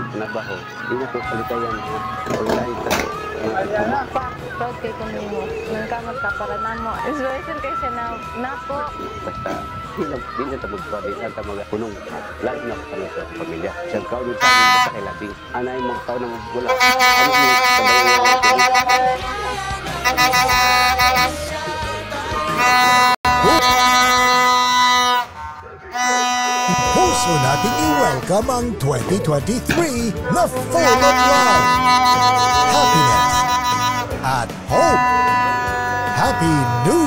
nabaho. Hindi na ko kalikayan. Paglain ka. Proud kay kumingo. Nang kamot ka para namo. Inspiration kay siya na napo. Basta, hindi na, hindi na pa. Hindi na tabog punong. Lalo na ko sa pamilya. Siya kao doon sa amin. Basta kay labing. Anay mo kao na magula. Ano mo kabayan Puso nating i-welcome ang 2023 na full of love, happiness, at hope. Happy New